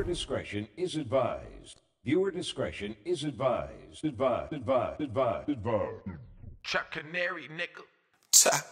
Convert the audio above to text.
Viewer discretion is advised. Viewer discretion is advised. Advised. Advised. Advised. Advised. Chuck Canary, Nickel. Chuck.